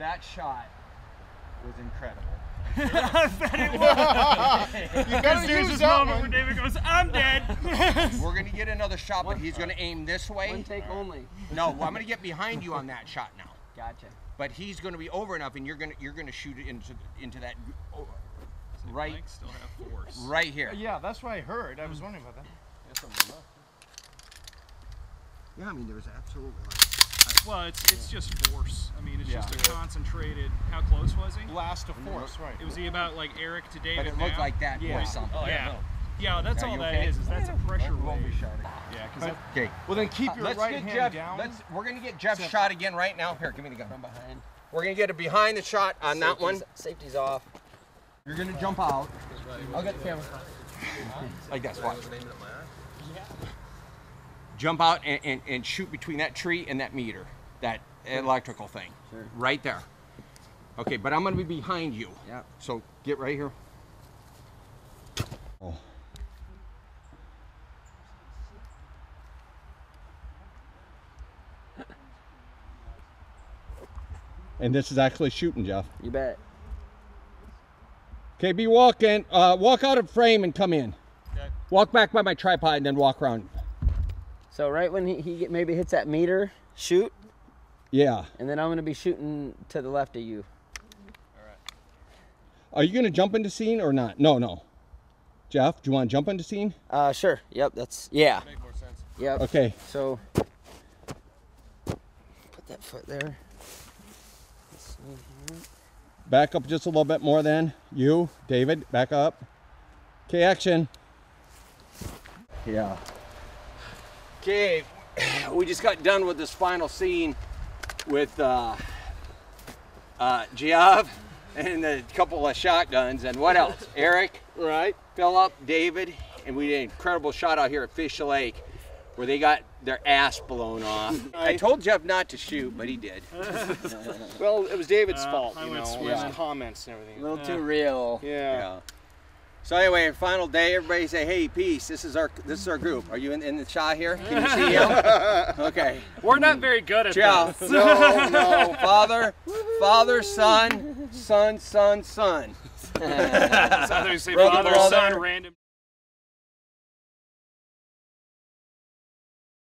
That shot was incredible. I bet it was. You Because gotta there's use this that moment where. David goes, I'm dead. We're gonna get another shot, but he's gonna aim this way. One take only. No, well, I'm gonna get behind you on that shot now. Gotcha. But he's gonna be over enough, and you're gonna you're gonna shoot it into into that oh, right still have force. right here. Yeah, that's what I heard. I was wondering about that. Yeah, I mean there was absolutely. Well, it's it's just force. I mean, it's Yeah. just a concentrated. How close was he? Blast of force, right. It was he about like Eric to David But it looked now? like that Yeah. or something. Oh yeah. Yeah, that's all you that okay? is. Is that's a pressure Won't be wave. shot. Yeah, because Okay. Well, then keep uh, your Let's right get hand Jeff. down. Let's. We're gonna get Jeff Step. shot again right now. Here, give me the gun. From behind. We're gonna get a behind the shot on that one. Safety's- Safety's off. You're gonna jump out. I'll get the camera. Like this. Watch. Jump out and, and, and shoot between that tree and that meter, that electrical thing. Sure. Right there. Okay, but I'm gonna be behind you. Yep. So get right here. Oh. And this is actually shooting, Jeff. You bet. Okay, be walking. Uh, walk out of frame and come in. Okay. Walk back by my tripod and then walk around. So right when he, he maybe hits that meter, shoot, Yeah. and then I'm gonna be shooting to the left of you. All right. Are you gonna jump into scene or not? No, no. Jeff, do you want to jump into scene? Uh, sure. Yep. That's yeah. make more sense. Yep. Okay. So put that foot there. Let's see here. Back up just a little bit more then. You, David, back up. Okay, action. Yeah. Okay, we just got done with this final scene with uh, uh, Giav and a couple of shotguns and what else? Eric, right? Philip, David, and we did an incredible shot out here at Fish Lake where they got their ass blown off. I told Jeff not to shoot, but he did. well, it was David's Uh, fault, you went know, swimming. his comments and everything. A everything. little too real. Yeah. Yeah. So anyway, final day, everybody say, "Hey, peace. This is our this is our group. Are you in, in the shot here? Can you see him? Okay. We're not very good at Ciao. this. No, no. Father, father, son, son, son, son. So you say Brother, father, brother. son, random.